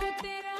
तेरा